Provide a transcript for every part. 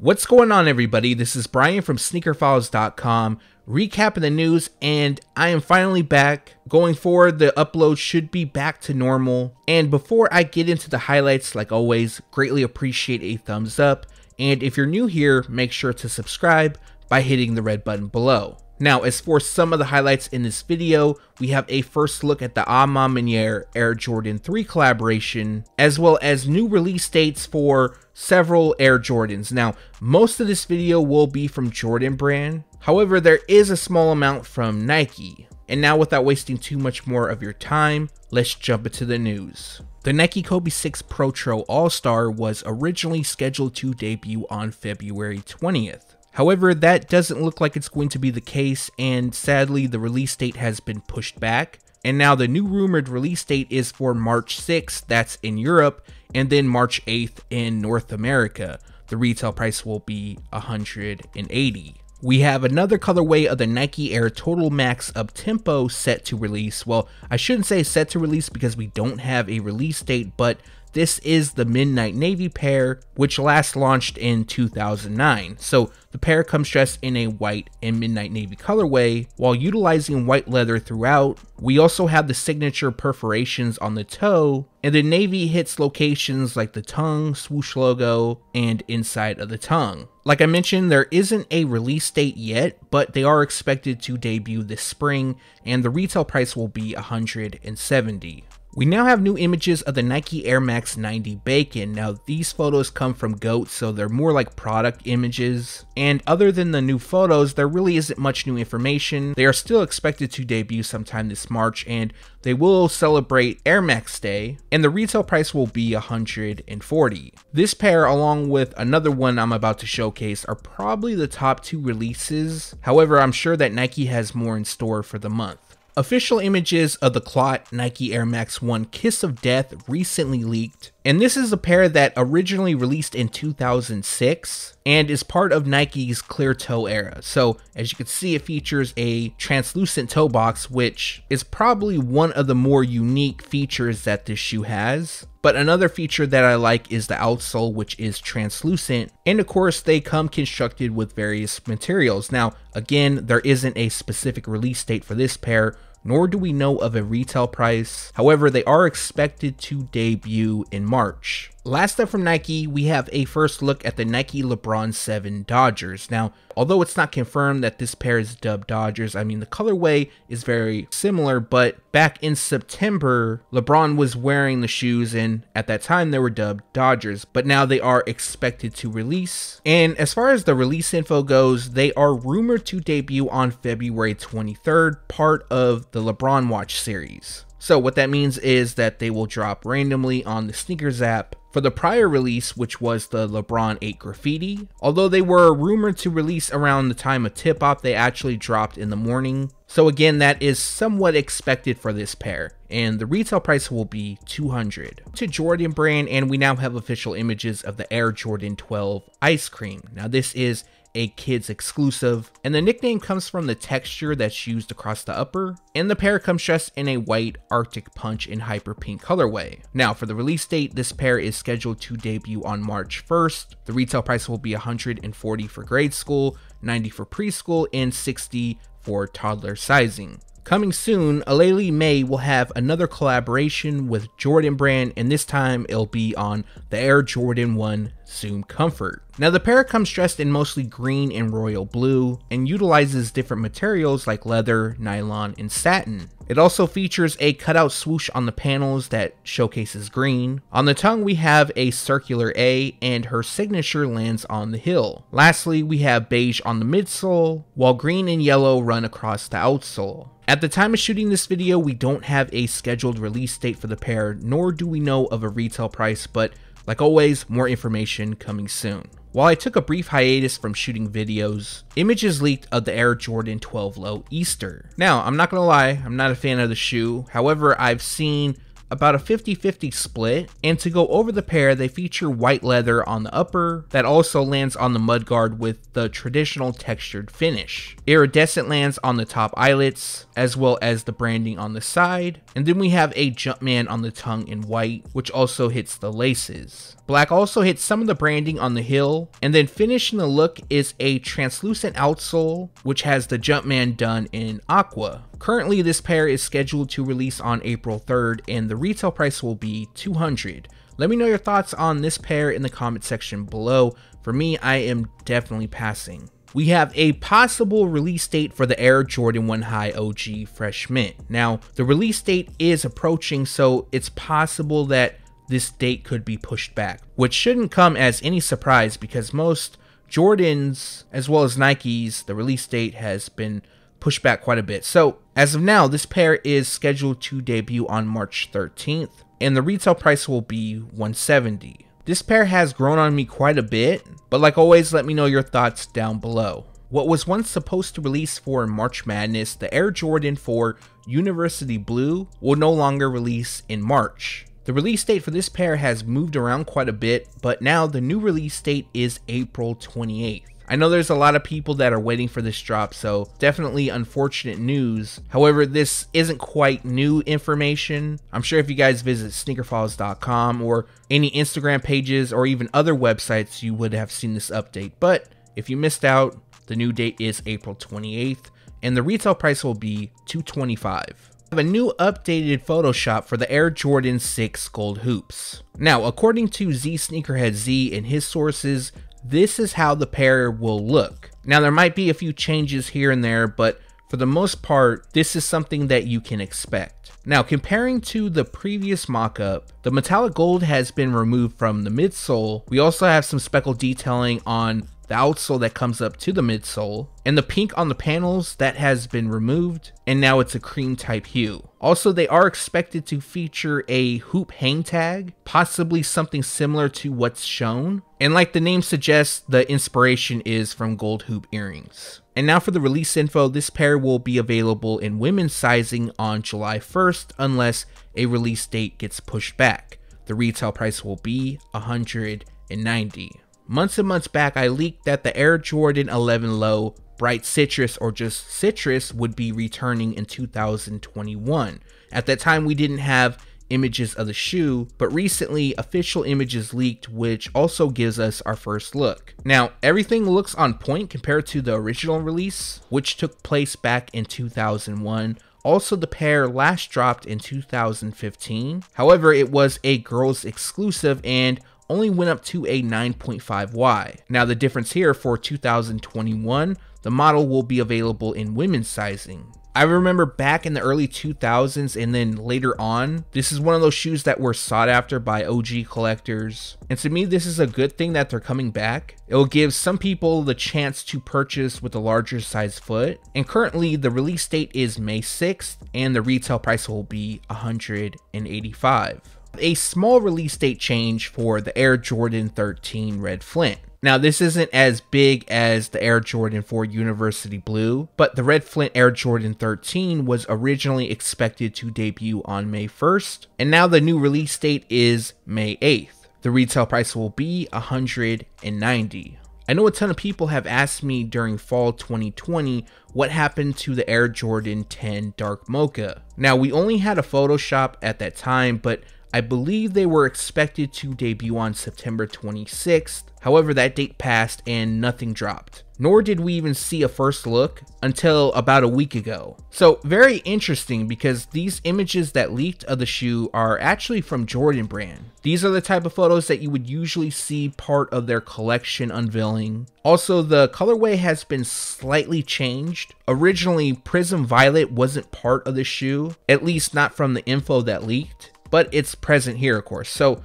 What's going on, everybody? This is Brian from sneakerfiles.com recapping the news, and I am finally back. Going forward, the upload should be back to normal. And before I get into the highlights, like always, greatly appreciate a thumbs up. And if you're new here, make sure to subscribe by hitting the red button below. Now, as for some of the highlights in this video, we have a first look at the A Ma Maniere Air Jordan 3 collaboration, as well as new release dates for several Air Jordans. Now, most of this video will be from Jordan brand, however, there is a small amount from Nike. And now, without wasting too much more of your time, let's jump into the news. The Nike Kobe 6 Protro All-Star was originally scheduled to debut on February 20th. However, that doesn't look like it's going to be the case, and sadly, the release date has been pushed back. And now the new rumored release date is for March 6th, that's in Europe, and then March 8th in North America. The retail price will be 180. We have another colorway of the Nike Air Total Max Uptempo set to release. Well, I shouldn't say set to release because we don't have a release date, but this is the Midnight Navy pair, which last launched in 2009. So the pair comes dressed in a white and midnight navy colorway. While utilizing white leather throughout, we also have the signature perforations on the toe, and the navy hits locations like the tongue, swoosh logo, and inside of the tongue. Like I mentioned, there isn't a release date yet, but they are expected to debut this spring, and the retail price will be 170. We now have new images of the Nike Air Max 90 Bacon. Now these photos come from GOAT, so they're more like product images. And other than the new photos, there really isn't much new information. They are still expected to debut sometime this March and they will celebrate Air Max Day and the retail price will be 140. This pair along with another one I'm about to showcase are probably the top two releases. However, I'm sure that Nike has more in store for the month. Official images of the Clot Nike Air Max 1 Kiss of Death recently leaked, and this is a pair that originally released in 2006 and is part of Nike's clear toe era. So, as you can see, it features a translucent toe box, which is probably one of the more unique features that this shoe has. But another feature that I like is the outsole, which is translucent. And of course, they come constructed with various materials. Now, again, there isn't a specific release date for this pair, nor do we know of a retail price. However, they are expected to debut in March. Last up from Nike, we have a first look at the Nike LeBron 7 Dodgers. Now, although it's not confirmed that this pair is dubbed Dodgers, I mean, the colorway is very similar, but back in September, LeBron was wearing the shoes, and at that time they were dubbed Dodgers, but now they are expected to release. And as far as the release info goes, they are rumored to debut on February 23rd, part of the LeBron Watch series. So what that means is that they will drop randomly on the SNKRS app for the prior release, which was the LeBron 8 Graffiti. Although they were rumored to release around the time of tip off, they actually dropped in the morning. So again, that is somewhat expected for this pair, and the retail price will be 200 to Jordan brand, and we now have official images of the Air Jordan 12 Ice Cream. Now this is a kids exclusive, and the nickname comes from the texture that's used across the upper, and the pair comes dressed in a white Arctic Punch in hyper pink colorway. Now for the release date, this pair is scheduled to debut on March 1st. The retail price will be 140 for grade school, 90 for preschool, and 60 for toddler sizing. Coming soon, Aleali May will have another collaboration with Jordan Brand, and this time it'll be on the Air Jordan 1 Zoom Comfort. Now the pair comes dressed in mostly green and royal blue, and utilizes different materials like leather, nylon, and satin. It also features a cutout swoosh on the panels that showcases green. On the tongue we have a circular A and her signature lands on the heel. Lastly we have beige on the midsole, while green and yellow run across the outsole. At the time of shooting this video, we don't have a scheduled release date for the pair, nor do we know of a retail price, but like always, more information coming soon. While I took a brief hiatus from shooting videos, images leaked of the Air Jordan 12 Low Easter. Now, I'm not gonna lie, I'm not a fan of the shoe. However, I've seen about a 50-50 split, and to go over the pair, they feature white leather on the upper that also lands on the mudguard with the traditional textured finish. Iridescent lands on the top eyelets, as well as the branding on the side, and then we have a Jumpman on the tongue in white, which also hits the laces. Black also hits some of the branding on the heel, and then finishing the look is a translucent outsole, which has the Jumpman done in aqua. Currently, this pair is scheduled to release on April 3rd, and the retail price will be 200 Let me know your thoughts on this pair in the comment section below. For me, I am definitely passing. We have a possible release date for the Air Jordan 1 High OG Fresh Mint. Now, the release date is approaching, so it's possible that this date could be pushed back, which shouldn't come as any surprise because most Jordans, as well as Nikes, the release date has been pushed back quite a bit. So, as of now, this pair is scheduled to debut on March 13th, and the retail price will be 170. This pair has grown on me quite a bit, but like always, let me know your thoughts down below. What was once supposed to release for March Madness, the Air Jordan 4 University Blue will no longer release in March. The release date for this pair has moved around quite a bit, but now the new release date is April 28th. I know there's a lot of people that are waiting for this drop, so definitely unfortunate news. However, this isn't quite new information. I'm sure if you guys visit sneakerfiles.com or any Instagram pages or even other websites, you would have seen this update. But if you missed out, the new date is April 28th, and the retail price will be 225 have a new updated Photoshop for the Air Jordan 6 Gold Hoops. Now, according to Z Sneakerhead Z and his sources, this is how the pair will look. Now, there might be a few changes here and there, but for the most part, this is something that you can expect. Now, comparing to the previous mockup, the metallic gold has been removed from the midsole. We also have some speckle detailing on the outsole that comes up to the midsole, and the pink on the panels that has been removed, and now it's a cream type hue. Also, they are expected to feature a hoop hang tag, possibly something similar to what's shown. And like the name suggests, the inspiration is from gold hoop earrings. And now for the release info, this pair will be available in women's sizing on July 1st unless a release date gets pushed back. The retail price will be 190. Months and months back, I leaked that the Air Jordan 11 Low Bright Citrus or just Citrus would be returning in 2021. At that time, we didn't have images of the shoe, but recently official images leaked, which also gives us our first look. Now, everything looks on point compared to the original release, which took place back in 2001. Also, the pair last dropped in 2015. However, it was a girls exclusive and only went up to a 9.5Y. Now the difference here for 2021, the model will be available in women's sizing. I remember back in the early 2000s and then later on, this is one of those shoes that were sought after by OG collectors. And to me, this is a good thing that they're coming back. It will give some people the chance to purchase with a larger size foot. And currently, the release date is May 6th and the retail price will be 185 a small release date change for the Air Jordan 13 Red Flint. Now, this isn't as big as the Air Jordan 4 University Blue, but the Red Flint Air Jordan 13 was originally expected to debut on May 1st, and now the new release date is May 8th. The retail price will be 190. I know a ton of people have asked me during fall 2020 what happened to the Air Jordan 10 Dark Mocha. Now, we only had a Photoshop at that time, but I believe they were expected to debut on September 26th, however, that date passed and nothing dropped. Nor did we even see a first look until about a week ago. So, very interesting because these images that leaked of the shoe are actually from Jordan Brand. These are the type of photos that you would usually see part of their collection unveiling. Also, the colorway has been slightly changed. Originally, Prism Violet wasn't part of the shoe, at least not from the info that leaked but it's present here, of course. So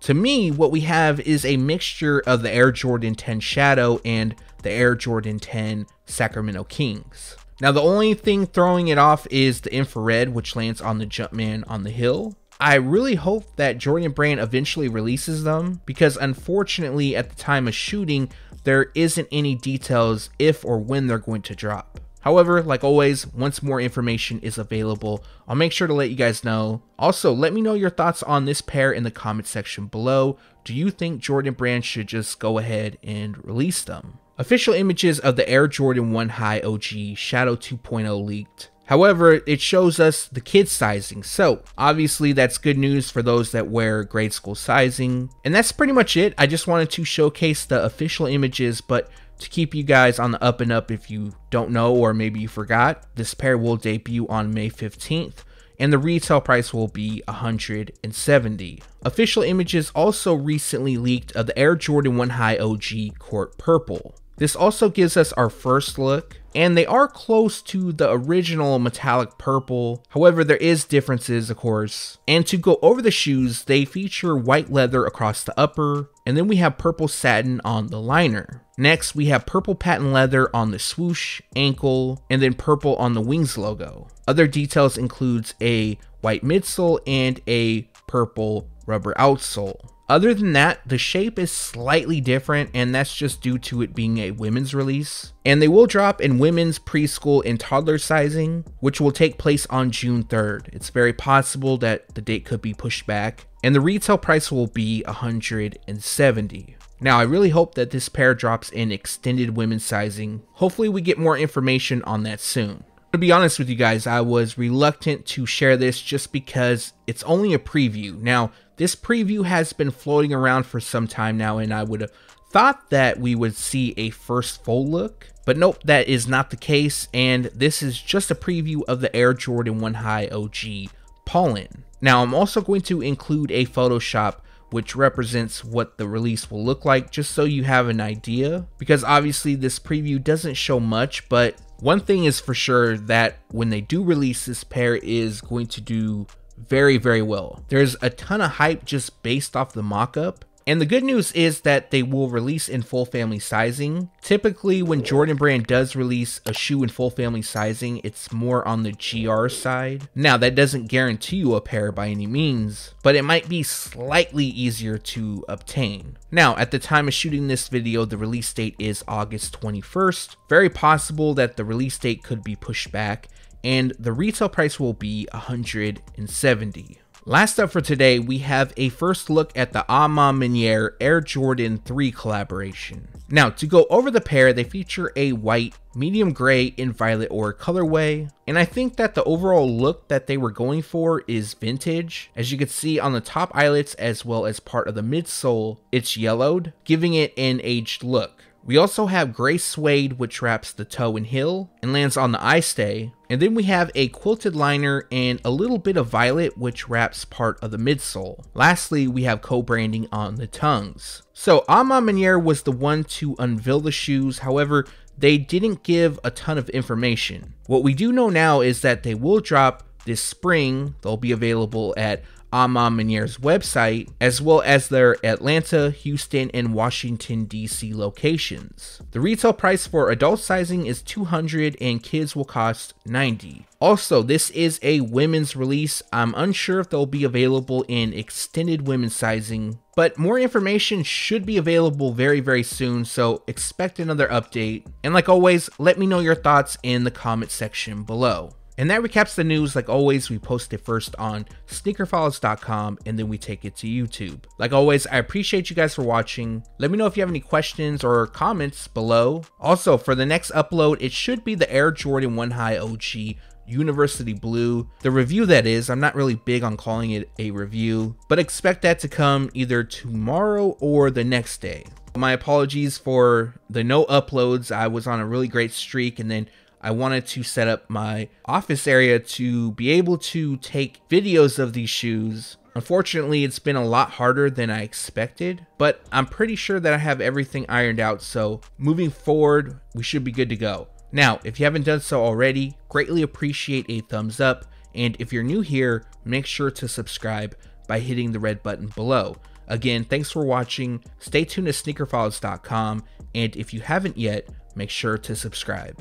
to me, what we have is a mixture of the Air Jordan 10 Shadow and the Air Jordan 10 Sacramento Kings. Now, the only thing throwing it off is the infrared, which lands on the Jumpman on the hill. I really hope that Jordan Brand eventually releases them because unfortunately, at the time of shooting, there isn't any details if or when they're going to drop. However, like always, once more information is available, I'll make sure to let you guys know. Also, let me know your thoughts on this pair in the comment section below. Do you think Jordan Brand should just go ahead and release them? Official images of the Air Jordan 1 High OG Shadow 2.0 leaked. However, it shows us the kid sizing. So obviously that's good news for those that wear grade school sizing. And that's pretty much it. I just wanted to showcase the official images, but to keep you guys on the up and up if you don't know or maybe you forgot, this pair will debut on May 15th and the retail price will be 170. Official images also recently leaked of the Air Jordan 1 High OG Court Purple. This also gives us our first look, and they are close to the original metallic purple. However, there is differences, of course. And to go over the shoes, they feature white leather across the upper, and then we have purple satin on the liner. Next, we have purple patent leather on the swoosh, ankle, and then purple on the wings logo. Other details includes a white midsole and a purple rubber outsole. Other than that, the shape is slightly different, and that's just due to it being a women's release. And they will drop in women's preschool and toddler sizing, which will take place on June 3rd. It's very possible that the date could be pushed back, and the retail price will be 170. Now, I really hope that this pair drops in extended women's sizing. Hopefully, we get more information on that soon. To be honest with you guys, I was reluctant to share this just because it's only a preview. Now, this preview has been floating around for some time now, and I would have thought that we would see a first full look. But nope, that is not the case, and this is just a preview of the Air Jordan 1 High OG Pollen. Now, I'm also going to include a Photoshop which represents what the release will look like, just so you have an idea. Because obviously, this preview doesn't show much, but one thing is for sure that when they do release this pair is going to do very, very well. There's a ton of hype just based off the mock-up. And the good news is that they will release in full family sizing. Typically, when Jordan Brand does release a shoe in full family sizing, it's more on the GR side. Now, that doesn't guarantee you a pair by any means, but it might be slightly easier to obtain. Now, at the time of shooting this video, the release date is August 21st. Very possible that the release date could be pushed back and the retail price will be 170. Last up for today, we have a first look at the A Ma Air Jordan 3 collaboration. Now, to go over the pair, they feature a white, medium gray, and violet ore colorway, and I think that the overall look that they were going for is vintage. As you can see on the top eyelets as well as part of the midsole, it's yellowed, giving it an aged look. We also have gray suede which wraps the toe and heel and lands on the eye stay. And then we have a quilted liner and a little bit of violet which wraps part of the midsole. Lastly, we have co-branding on the tongues. So A Ma was the one to unveil the shoes, however, they didn't give a ton of information. What we do know now is that they will drop this spring. They'll be available at A Ma Maniére's website, as well as their Atlanta, Houston, and Washington, D.C. locations. The retail price for adult sizing is 200 and kids will cost 90. Also, this is a women's release. I'm unsure if they'll be available in extended women's sizing, but more information should be available very, very soon, so expect another update. And like always, let me know your thoughts in the comment section below. And that recaps the news. Like always, we post it first on sneakerfiles.com and then we take it to YouTube. Like always, I appreciate you guys for watching. Let me know if you have any questions or comments below. Also, for the next upload, it should be the Air Jordan 1 High OG University Blue. The review that is, I'm not really big on calling it a review, but expect that to come either tomorrow or the next day. My apologies for the no uploads. I was on a really great streak and then I wanted to set up my office area to be able to take videos of these shoes. Unfortunately, it's been a lot harder than I expected, but I'm pretty sure that I have everything ironed out, so moving forward, we should be good to go. Now, if you haven't done so already, greatly appreciate a thumbs up, and if you're new here, make sure to subscribe by hitting the red button below. Again, thanks for watching, stay tuned to sneakerfiles.com, and if you haven't yet, make sure to subscribe.